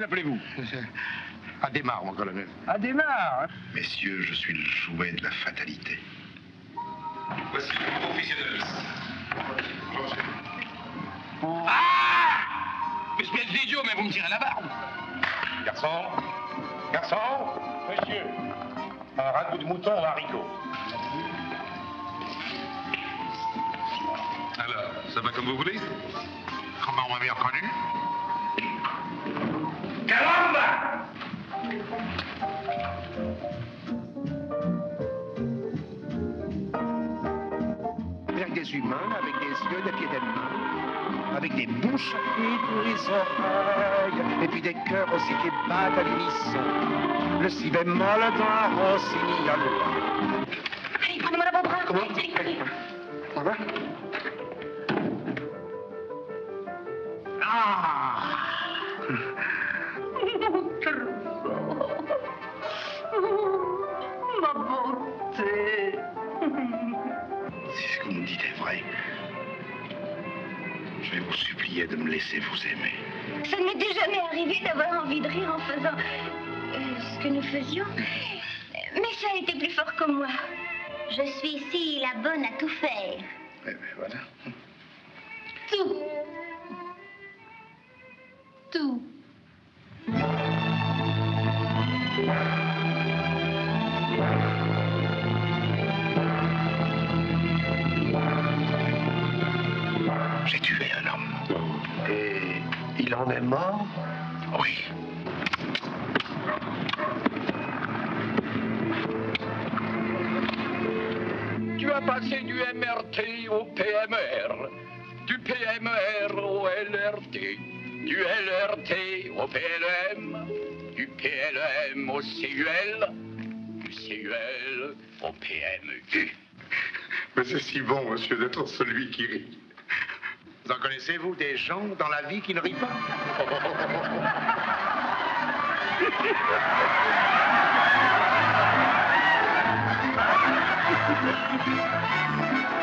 vous appelez-vous Adémar, mon colonel. Adémar Messieurs, je suis le jouet de la fatalité. Voici le de la liste. Ah Espèce d'idiot, mais vous me tirez la barbe Garçon Garçon Monsieur Un ragoût de mouton au haricot. Alors, ça va comme vous voulez Comment on m'avait reconnu? Avec des humains, avec des yeux, des pieds, des mains, avec des bouches et des oreilles, et puis des cœurs aussi qui battent à l'unisson. Le si bémol d'un rossignol. Allez, prenez-moi la bras. Comment. Ça va? Ah Ma beauté. Je vais vous supplier de me laisser vous aimer. Ça ne m'était jamais arrivé d'avoir envie de rire en faisant euh, ce que nous faisions. Mais ça a été plus fort que moi. Je suis ici la bonne à tout faire. Eh voilà. Tout. Tout. J'ai tué un homme. Et il en est mort Oui. Tu as passé du MRT au PMR, du PMR au LRT, du LRT au PLM, du PLM au CUL, du CUL au PMU. Mais c'est si bon, monsieur, d'être celui qui rit. Connaissez-vous des gens dans la vie qui ne rient pas?